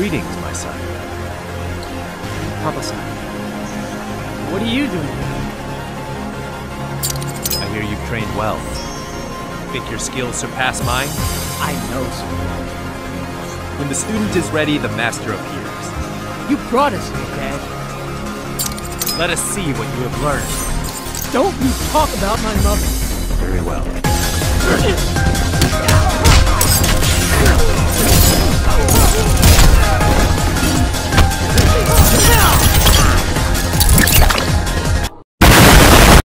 Greetings, my son. Papa-san. What are you doing here? I hear you've trained well. Think your skills surpass mine? I know, sir. When the student is ready, the master appears. You brought us here, Dad. Let us see what you have learned. Don't you talk about my mother.